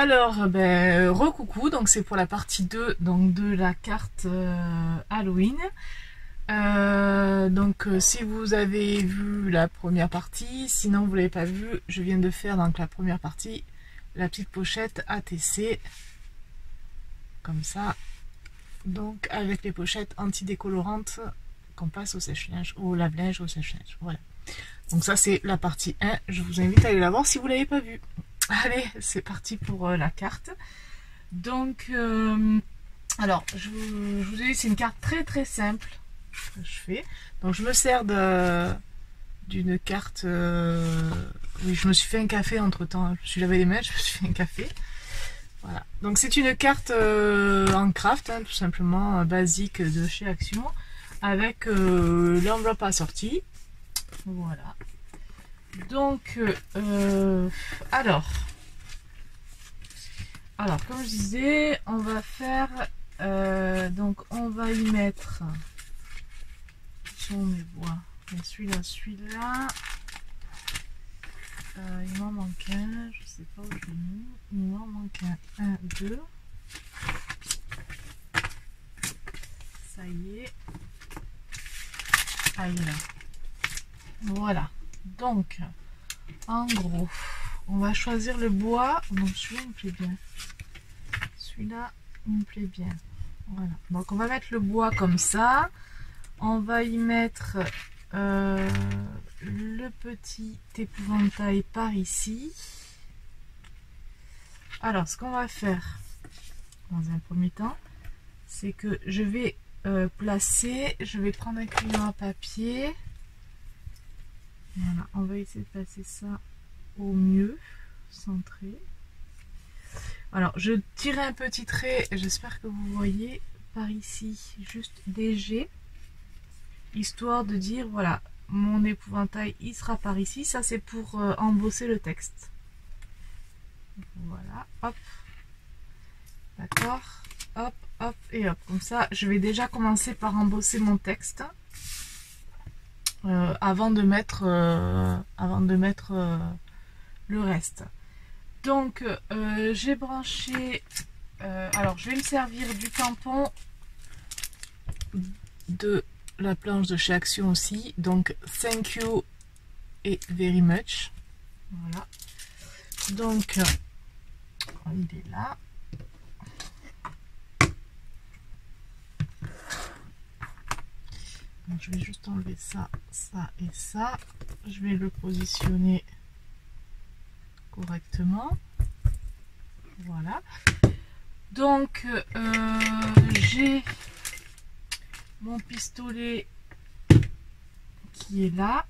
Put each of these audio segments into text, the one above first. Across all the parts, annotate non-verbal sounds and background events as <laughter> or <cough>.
Alors, ben, recoucou, donc c'est pour la partie 2 donc de la carte euh, Halloween. Euh, donc euh, si vous avez vu la première partie, sinon vous l'avez pas vu, je viens de faire donc la première partie, la petite pochette ATC, comme ça, donc avec les pochettes anti-décolorantes qu'on passe au sèche-linge, au lave-linge, au sèche-linge, voilà. Donc ça c'est la partie 1, je vous invite à aller la voir si vous l'avez pas vue. <laughs> Allez, c'est parti pour euh, la carte. Donc, euh, alors, je vous, ai dit, c'est une carte très très simple que je fais. Donc, je me sers d'une carte. euh, oui, je me suis fait un café entre temps. Je me suis lavé les mains, je me suis fait un café. Voilà. Donc, c'est une carte en craft, hein, tout simplement basique de chez Action, avec l'enveloppe assortie. Voilà. Donc, euh, alors, alors comme je disais, on va faire, euh, donc on va y mettre, sont mes bois. Celui-là, celui-là, Euh, il m'en manque un, je sais pas où je l'ai il m'en manque un, un, deux, ça y est, ah il est là, voilà. Donc, en gros, on va choisir le bois. Donc celui-là il me plaît bien. Celui-là, il me plaît bien. Voilà. Donc on va mettre le bois comme ça. On va y mettre euh, le petit épouvantail par ici. Alors, ce qu'on va faire dans un premier temps, c'est que je vais euh, placer, je vais prendre un crayon à papier. Voilà, on va essayer de passer ça au mieux, centré. Alors, je tire un petit trait, j'espère que vous voyez par ici, juste G, histoire de dire, voilà, mon épouvantail, il sera par ici. Ça, c'est pour euh, embosser le texte. Voilà, hop. D'accord Hop, hop et hop. Comme ça, je vais déjà commencer par embosser mon texte. Euh, avant de mettre, euh, avant de mettre euh, le reste. Donc, j'ai branché. alors, je vais me servir du tampon de la planche de chez Action aussi. Donc, thank you et very much. Voilà. Donc, il est là. Je vais juste enlever ça, ça et ça. Je vais le positionner correctement. Voilà. Donc, euh, j'ai mon pistolet qui est là.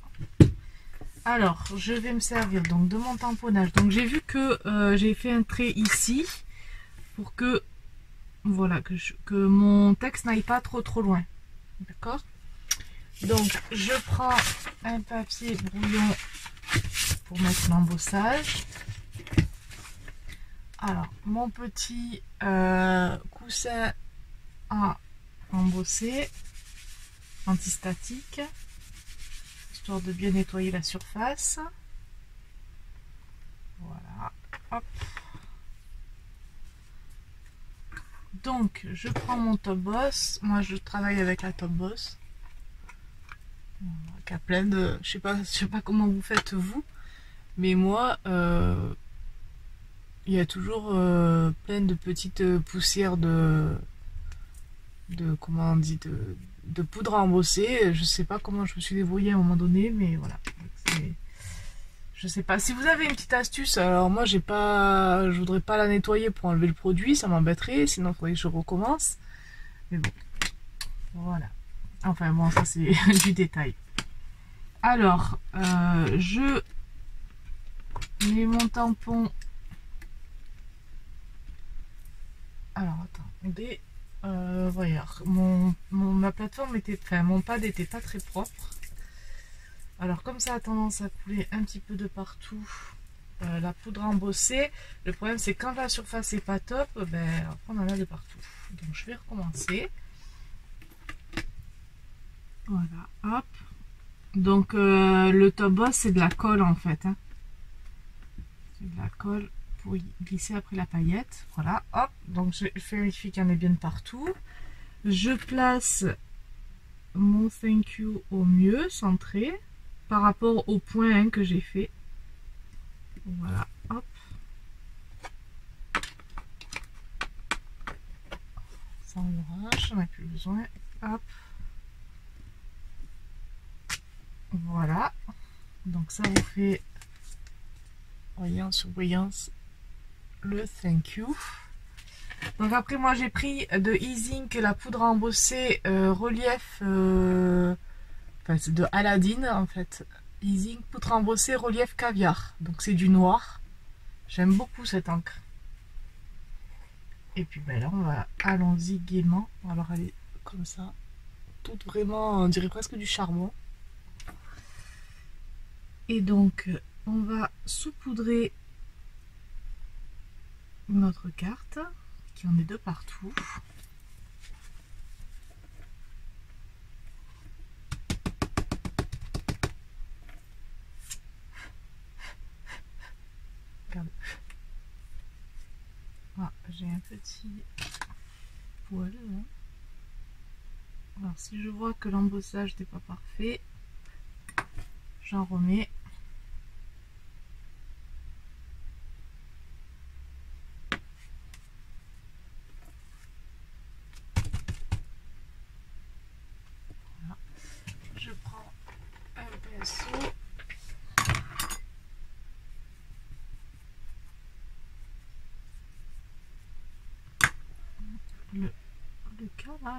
Alors, je vais me servir donc de mon tamponnage. Donc, j'ai vu que euh, j'ai fait un trait ici pour que voilà que, je- que mon texte n'aille pas trop trop loin. D'accord? Donc, je prends un papier brouillon pour mettre l'embossage. Alors, mon petit euh, coussin à embosser, antistatique, histoire de bien nettoyer la surface. Voilà, hop. Donc, je prends mon top boss. Moi, je travaille avec la top boss qui a plein de. Je sais pas, je sais pas comment vous faites vous, mais moi, euh, il y a toujours euh, plein de petites poussières de. de comment on dit de, poudre à embosser. Je sais pas comment je me suis débrouillée à un moment donné, mais voilà. Je sais pas. Si vous avez une petite astuce, alors moi j'ai pas. Je voudrais pas la nettoyer pour enlever le produit, ça m'embêterait, sinon il faudrait que je recommence. Mais bon. Voilà. Enfin bon, ça c'est <laughs> du détail. Alors, euh, je mets mon tampon. Alors, attendez. Euh, voilà, mon, mon- ma plateforme était, enfin mon pad était pas très propre. Alors comme ça a tendance à couler un petit peu de partout, euh, la poudre embossée, le problème c'est quand la surface est pas top, ben on en a de partout. Donc je vais recommencer. Voilà, hop. Donc euh, le top boss c'est de la colle en fait. hein. C'est de la colle y glisser après la paillette. Voilà, hop. Donc je vérifie qu'il y en ait bien partout. Je place mon thank you au mieux, centré, par rapport au point que j'ai fait. Voilà, hop. Sans orange, j'en ai plus besoin. Hop. Voilà. Donc ça vous fait, voyez en surbrillance, le thank you. Donc après moi j'ai pris de Easing la poudre à embosser euh, relief, euh, enfin de Aladdin en fait. Easing poudre à embosser relief caviar. Donc c'est du noir. J'aime beaucoup cette encre. Et puis ben là on va allons-y gaiement. Alors elle est comme ça. Toute vraiment, on dirait presque du charbon. Et donc on va saupoudrer notre carte qui en est de partout. Ah, j'ai un petit poil là. Alors si je vois que l'embossage n'est pas parfait, j'en remets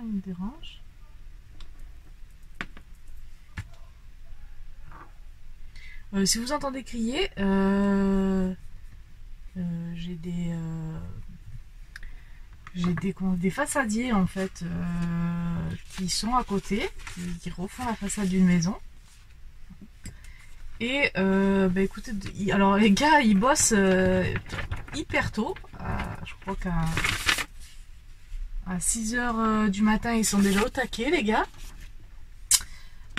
il me dérange. Euh, si vous entendez crier, euh, euh, j'ai des j'ai des, des façadiers en fait qui sont à côté, qui, refont la façade d'une maison. Et bah écoutez, alors les gars ils bossent hyper tôt, je crois qu'à à 6h euh, du matin, ils sont déjà au taquet, les gars.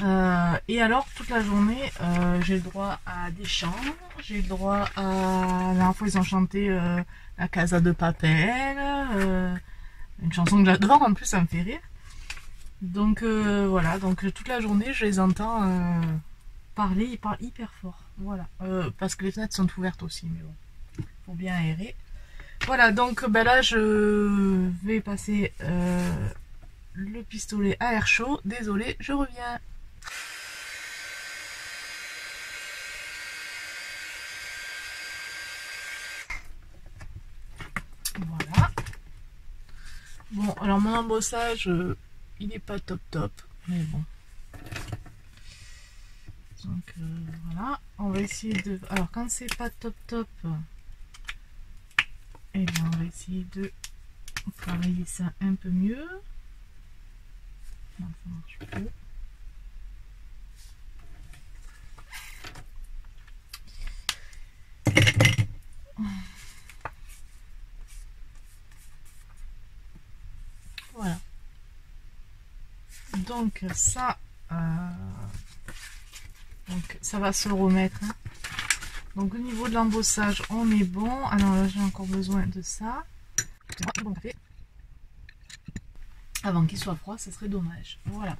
Euh, et alors, toute la journée, euh, j'ai le droit à des chants. J'ai le droit à... La fois, ils ont chanté La Casa de Papel. une chanson que j'adore, en plus, ça me fait rire. Donc, voilà. Donc, toute la journée, je les entends parler. Ils parlent hyper fort. Voilà. parce que les fenêtres sont ouvertes aussi, mais bon. Faut bien aérer. Voilà, donc ben là je vais passer euh, le pistolet à air chaud. Désolé, je reviens. Voilà. Bon, alors mon embossage, euh, il n'est pas top top, mais bon. Donc euh, voilà, on va essayer de... Alors quand c'est pas top top, et bien on va essayer de travailler ça un peu mieux. Voilà. Donc ça, euh, donc ça va se remettre. Hein. Donc au niveau de l'embossage, on est bon. Alors là, j'ai encore besoin de ça. Avant qu'il soit froid, ce serait dommage. Voilà.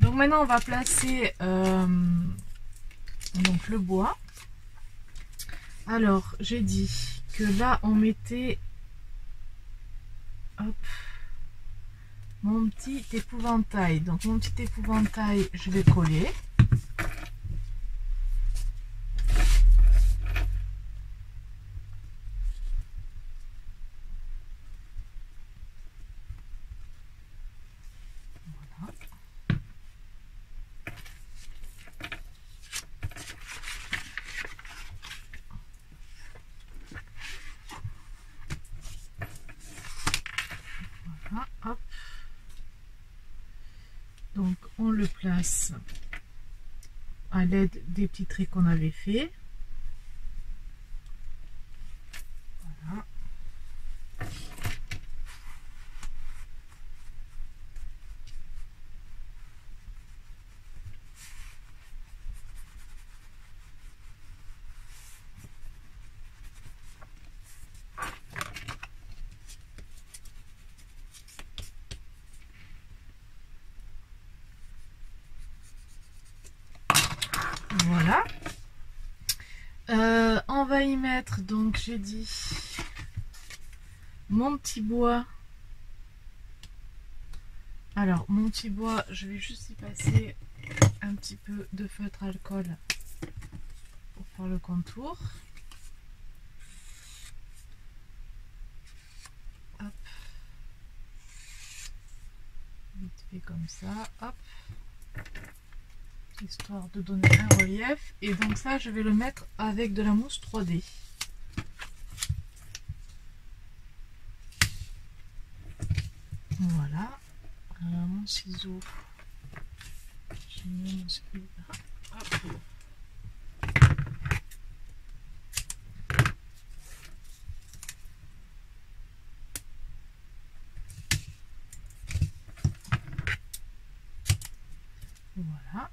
Donc maintenant, on va placer euh, donc le bois. Alors, j'ai dit que là, on mettait mon petit épouvantail. Donc mon petit épouvantail, je vais coller. Place à l'aide des petits traits qu'on avait fait. donc j'ai dit mon petit bois. Alors, mon petit bois, je vais juste y passer un petit peu de feutre alcool pour faire le contour. Hop. Vite fait comme ça, hop. Histoire de donner un relief. Et donc ça, je vais le mettre avec de la mousse 3D. Ciseau. Voilà.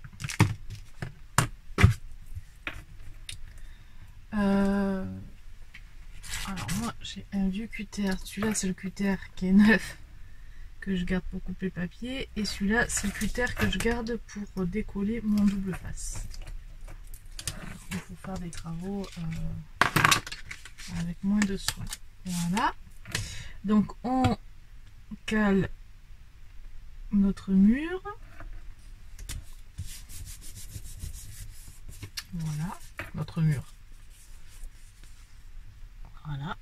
Euh, alors moi j'ai un vieux cutter. Celui-là c'est le cutter qui est neuf que je garde pour couper papier. Et celui-là c'est le cutter que je garde pour décoller mon double face. Il faut faire des travaux euh, avec moins de soin. Voilà. Donc on cale notre mur. Voilà, notre mur. Voilà.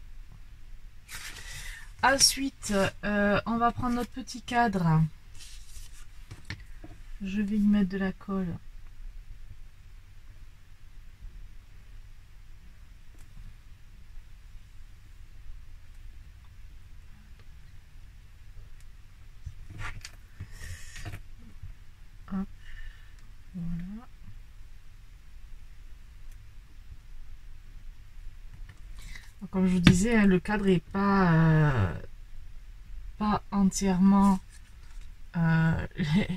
Ensuite, euh, on va prendre notre petit cadre. Je vais y mettre de la colle. Voilà. Comme je vous disais, hein, le cadre est pas, euh, pas entièrement... Euh, <laughs>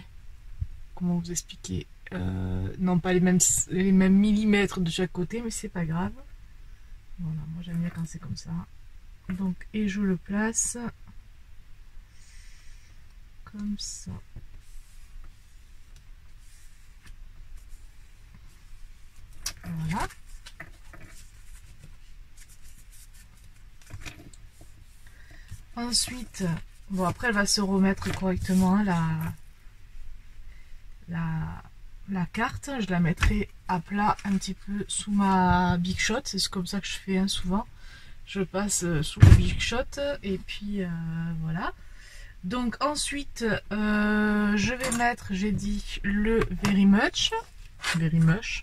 comment vous expliquer euh, Non, pas les mêmes, les mêmes millimètres de chaque côté, mais c'est pas grave. Voilà, moi j'aime bien quand c'est comme ça. Donc, et je le place comme ça. Voilà. Ensuite, bon après elle va se remettre correctement hein, la, la, la carte. Je la mettrai à plat un petit peu sous ma Big Shot. C'est comme ça que je fais hein, souvent. Je passe euh, sous la Big Shot et puis euh, voilà. Donc ensuite, euh, je vais mettre, j'ai dit, le Very Much. Very Much.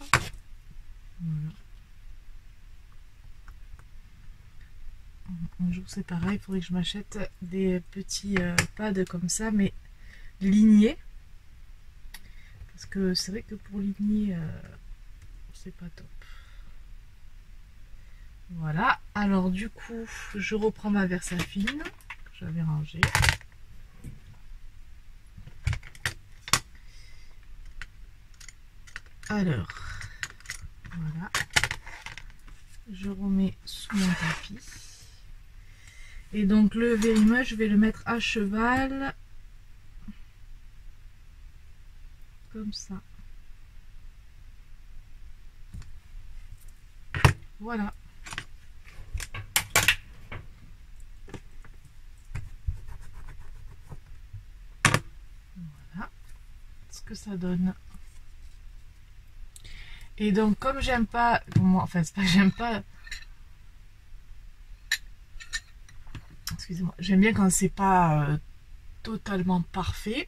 Un jour c'est pareil, il faudrait que je m'achète des petits euh, pads comme ça, mais lignés. Parce que c'est vrai que pour ligner, euh, c'est pas top. Voilà, alors du coup, je reprends ma Versafine que j'avais rangée. Alors, voilà. Je remets sous mon tapis. Et donc le vérimeux, je vais le mettre à cheval. Comme ça. Voilà. Voilà ce que ça donne. Et donc comme j'aime pas, enfin c'est pas j'aime pas, excusez-moi, j'aime bien quand c'est pas euh, totalement parfait.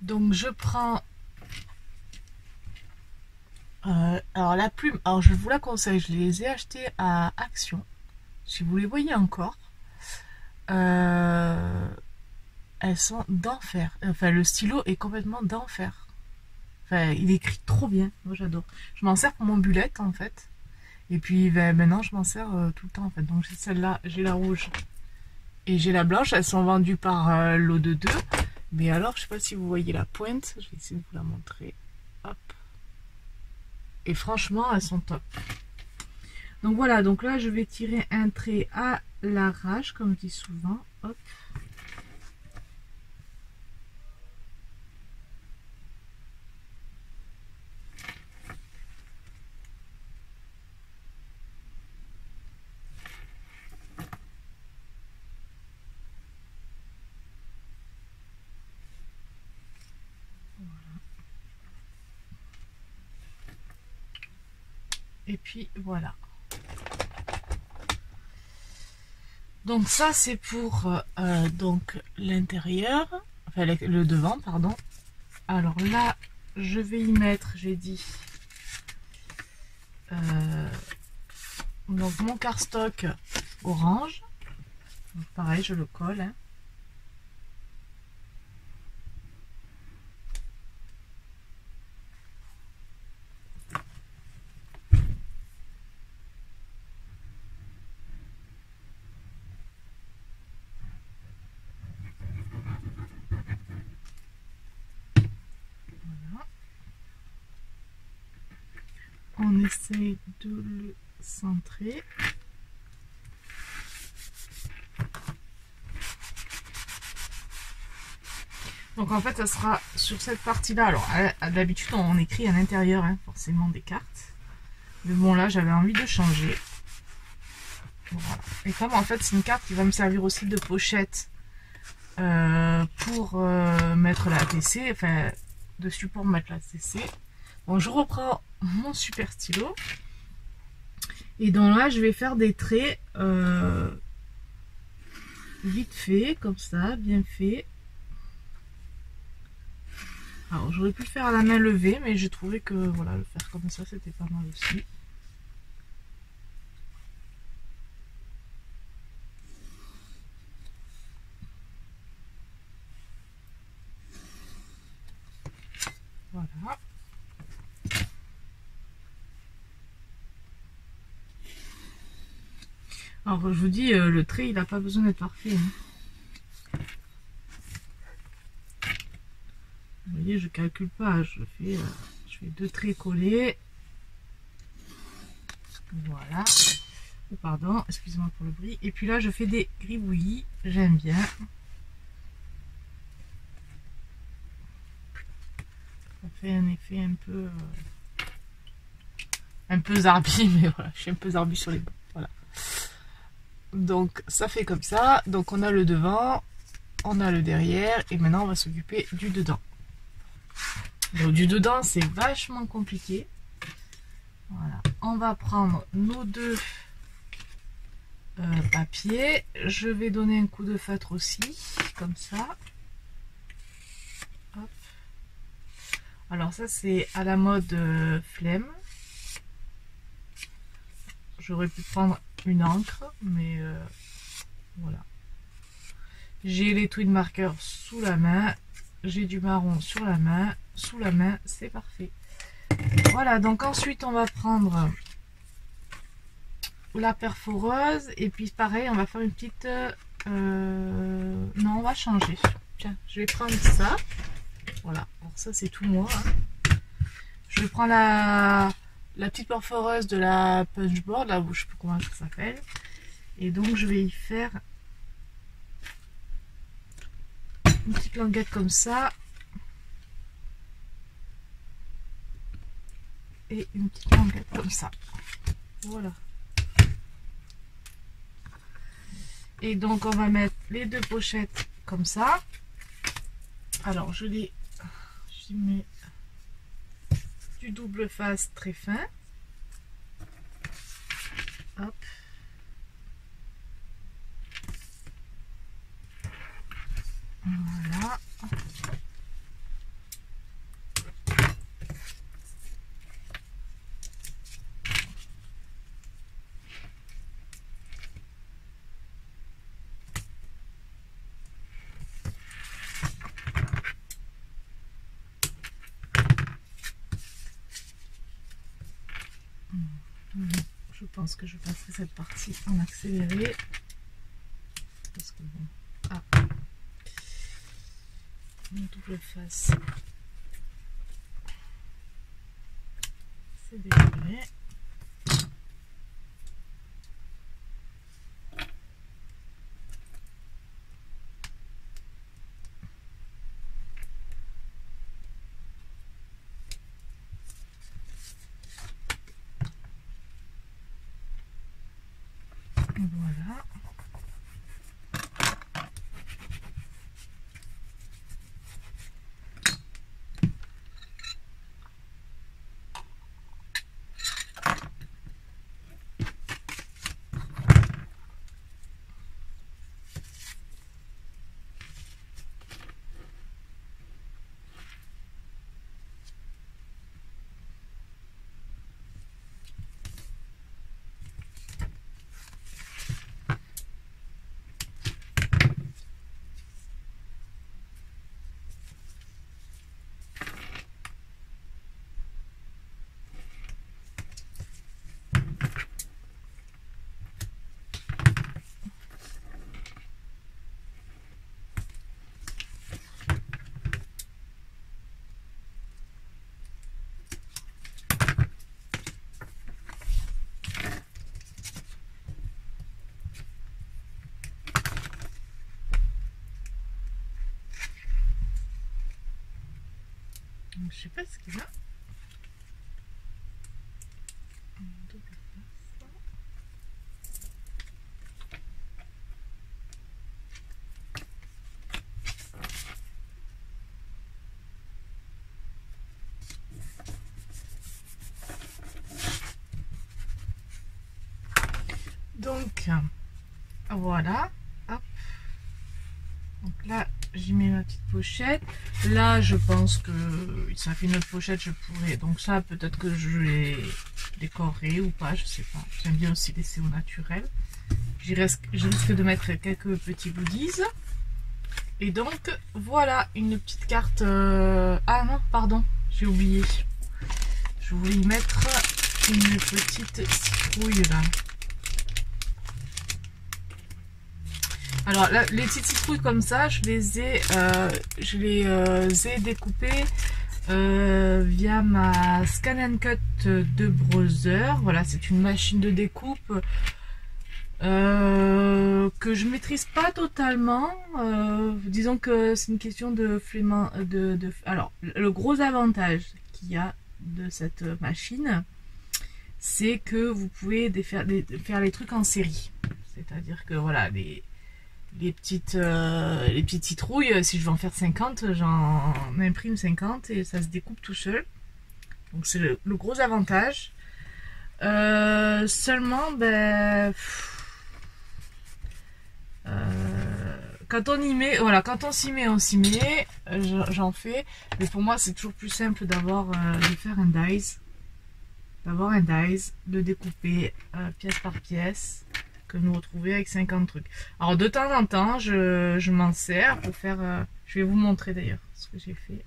Donc je prends euh, alors la plume, alors je vous la conseille, je les ai achetées à Action. Si vous les voyez encore, euh, elles sont d'enfer. Enfin le stylo est complètement d'enfer. Enfin il écrit trop bien, moi j'adore. Je m'en sers pour mon bullet en fait. Et puis ben, maintenant, je m'en sers euh, tout le temps en fait. Donc j'ai celle-là, j'ai la rouge et j'ai la blanche. Elles sont vendues par euh, l'eau de deux. Mais alors, je sais pas si vous voyez la pointe. Je vais essayer de vous la montrer. Hop. Et franchement, elles sont top. Donc voilà, donc là, je vais tirer un trait à l'arrache, comme je dis souvent. Hop. Et puis voilà. Donc ça c'est pour euh, donc l'intérieur, enfin le devant pardon. Alors là je vais y mettre, j'ai dit, euh, donc mon cardstock orange. pareil je le colle. Hein. on essaye de Donc en fait, ça sera sur cette partie-là. Alors d'habitude, on écrit à l'intérieur hein, forcément des cartes. Mais bon, là, j'avais envie de changer. Et comme en fait, c'est une carte qui va me servir aussi de pochette euh, pour euh, mettre la TC, enfin, de support pour mettre la TC. Bon, je reprends mon super stylo. Et dans là, je vais faire des traits euh, vite fait, comme ça, bien fait. Alors, j'aurais pu le faire à la main levée, mais j'ai trouvé que voilà, le faire comme ça, c'était pas mal aussi. Voilà. Je vous dis, euh, le trait il n'a pas besoin d'être parfait. Hein. Vous voyez, je calcule pas, je fais, euh, je fais deux traits collés. Voilà. Oh, pardon, excusez-moi pour le bruit. Et puis là, je fais des gribouillis, j'aime bien. Ça fait un effet un peu... Euh, un peu zarbi, <laughs> mais voilà, je suis un peu zarbi sur les bords. Donc ça fait comme ça. Donc on a le devant, on a le derrière et maintenant on va s'occuper du dedans. Du dedans c'est vachement compliqué. Voilà. On va prendre nos deux euh, papiers. Je vais donner un coup de feutre aussi, comme ça. Alors ça c'est à la mode euh, flemme. J'aurais pu prendre une encre, mais euh, voilà. J'ai les tweed marqueurs sous la main, j'ai du marron sur la main, sous la main, c'est parfait. Voilà, donc ensuite on va prendre la perforeuse et puis pareil, on va faire une petite... Euh, non, on va changer. Tiens, je vais prendre ça. Voilà, alors ça c'est tout moi. Hein. Je prends la la petite perforeuse de la punchboard, là où je sais pas comment ça s'appelle. Et donc je vais y faire une petite languette comme ça. Et une petite languette comme ça. Voilà. Et donc on va mettre les deux pochettes comme ça. Alors je les, je mets du double face très fin. Pense que je passerai cette partie en accéléré. Parce que bon. Ah. Une double face. C'est désolé. voilà. Je sais pas ce qu'il a. Donc, voilà. Hop. Donc là, j'y mets ma petite Là, je pense que ça fait une autre pochette, je pourrais. Donc ça, peut-être que je vais décorer ou pas, je sais pas. J'aime bien aussi laisser au naturel. Je risque, je risque de mettre quelques petits goodies. Et donc, voilà, une petite carte... Euh, ah non, pardon, j'ai oublié. Je voulais y mettre une petite citrouille là. Alors les petites citrouilles comme ça, je les ai, euh, je les euh, ai découpées euh, via ma Scan Cut de browser. Voilà, c'est une machine de découpe que je maîtrise pas totalement. disons que c'est une question de flemmant. De, alors, le gros avantage qu'il y a de cette machine, c'est que vous pouvez faire les trucs en série. C'est-à-dire que voilà, les, les petites, euh, les petites citrouilles, si je veux en faire 50, j'en imprime 50 et ça se découpe tout seul. Donc c'est le, gros avantage. Euh, seulement, ben, euh, quand on y met, voilà, quand on s'y met, on s'y met. J'en fais, mais pour moi c'est toujours plus simple d'avoir, de faire un dice, d'avoir un dice, de découper pièce par pièce que nous retrouver avec 50 trucs. Alors de temps en temps, je, m'en sers pour faire... Euh, je vais vous montrer d'ailleurs ce que j'ai fait.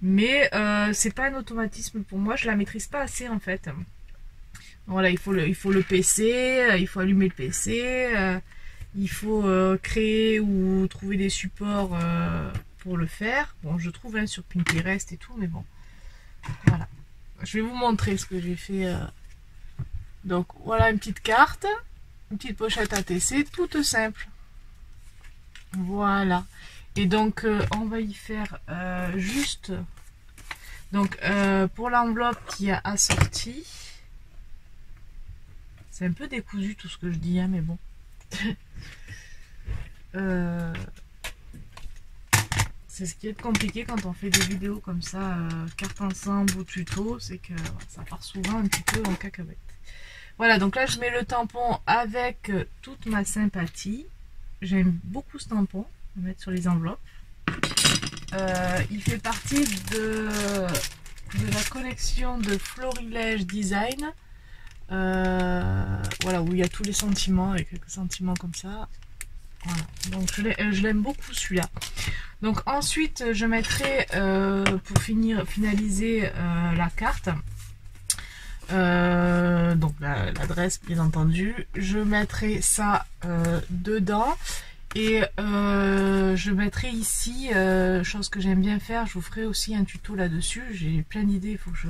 Mais euh, c'est pas un automatisme pour moi, je la maîtrise pas assez en fait. Voilà, il faut le, il faut le PC, euh, il faut allumer le PC, il faut créer ou trouver des supports pour le faire. Bon, je trouve un sur Pinterest et tout, mais bon. Voilà. Je vais vous montrer ce que j'ai fait donc voilà une petite carte, une petite pochette ATC, toute simple. Voilà. Et donc euh, on va y faire euh, juste, donc euh, pour l'enveloppe qui a assorti, c'est un peu décousu tout ce que je dis, hein, mais bon. <laughs> c'est ce qui est compliqué quand on fait des vidéos comme ça, carte ensemble ou tuto, c'est que ça part souvent un petit peu en cacahuète. Voilà, donc là, je mets le tampon avec euh, toute ma sympathie. J'aime beaucoup ce tampon. On va mettre sur les enveloppes. Euh, il fait partie de, de, la collection de Florilège Design. Euh, voilà, où il y a tous les sentiments et quelques sentiments comme ça. Voilà, donc je l'aime beaucoup celui-là. Donc ensuite, je mettrai, pour finir, finaliser la carte, euh, donc l'adresse bien entendu. Je mettrai ça euh, dedans. Et euh, je mettrai ici, chose que j'aime bien faire, je vous ferai aussi un tuto là-dessus. J'ai plein d'idées, il faut que je.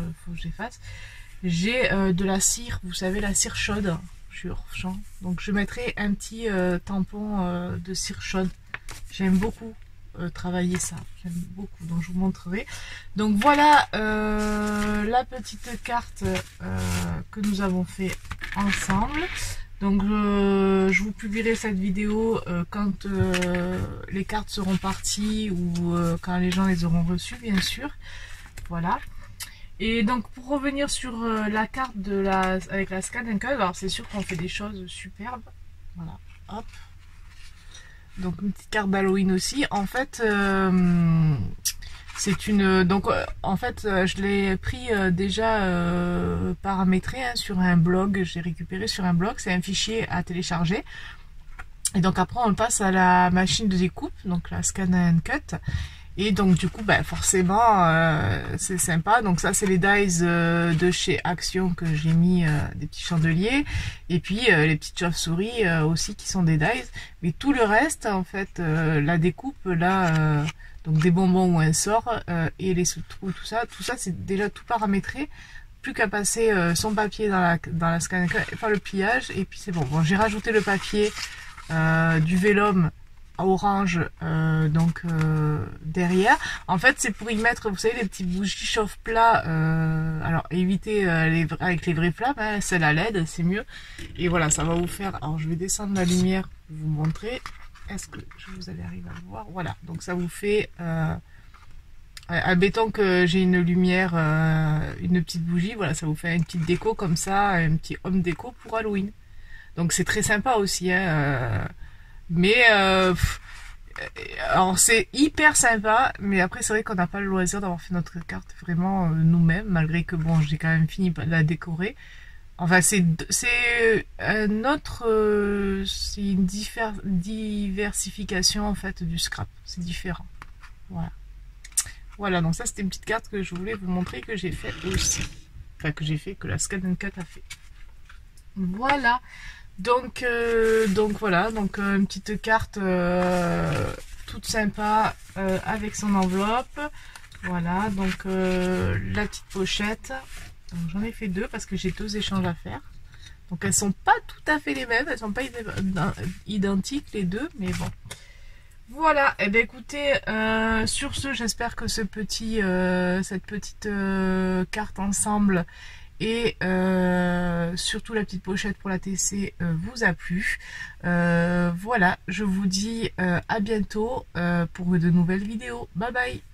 J'ai de la cire, vous savez, la cire chaude sur champ. Donc je mettrai un petit tampon de cire chaude. J'aime beaucoup. Euh, travailler ça. J'aime beaucoup, donc je vous montrerai. Donc voilà euh, la petite carte euh, que nous avons fait ensemble. Donc je vous publierai cette vidéo quand les cartes seront parties ou quand les gens les auront reçues, bien sûr. Voilà. Et donc pour revenir sur la carte de la avec la scan and alors c'est sûr qu'on fait des choses superbes. Voilà, hop, donc une petite carte d'Halloween aussi. En fait, euh, c'est une. Donc en fait, euh, je l'ai pris euh, déjà paramétré hein, sur un blog. J'ai récupéré sur un blog. C'est un fichier à télécharger. Et donc après, on passe à la machine de découpe, donc la Scan and Cut. Et donc du coup, ben, forcément, euh, c'est sympa. Donc ça, c'est les dies euh, de chez Action que j'ai mis euh, des petits chandeliers. Et puis les petites chauves-souris aussi qui sont des dies. Mais tout le reste, en fait, la découpe, là, donc des bonbons ou un sort, et les trous, tout ça, tout ça, c'est déjà tout paramétré. Plus qu'à passer son papier dans la, dans la scan, faire le pliage, et puis c'est bon. Bon, j'ai rajouté le papier du vélum orange donc derrière. En fait, c'est pour y mettre, vous savez, les petits bougies chauffe-plat. alors, évitez les, avec les vraies flammes, hein, celle à LED, c'est mieux. Et voilà, ça va vous faire... Alors, je vais descendre la lumière pour vous montrer. Est-ce que vous allez arriver à voir? Voilà, donc ça vous fait... Admettons que j'ai une lumière, euh, une petite bougie, voilà, ça vous fait une petite déco comme ça, un petit homme déco pour Halloween. Donc c'est très sympa aussi, hein, euh, mais euh, alors c'est hyper sympa, mais après c'est vrai qu'on n'a pas le loisir d'avoir fait notre carte vraiment nous-mêmes, malgré que bon, j'ai quand même fini de la décorer. Enfin c'est c'est autre, c'est une diversification en fait du scrap, c'est différent. Voilà. Voilà, donc ça c'était une petite carte que je voulais vous montrer que j'ai fait aussi. Enfin que j'ai fait, que la Scan 4 a fait. Voilà. Donc, euh, donc voilà, donc euh, une petite carte euh, toute sympa avec son enveloppe. Voilà, donc la petite pochette. J'en ai fait deux parce que j'ai deux échanges à faire. Donc elles sont pas tout à fait les mêmes, elles sont pas identiques les deux, mais bon. Voilà, et eh bien écoutez, sur ce, j'espère que ce petit, cette petite carte ensemble et surtout la petite pochette pour la TC vous a plu. voilà, je vous dis à bientôt pour de nouvelles vidéos. Bye bye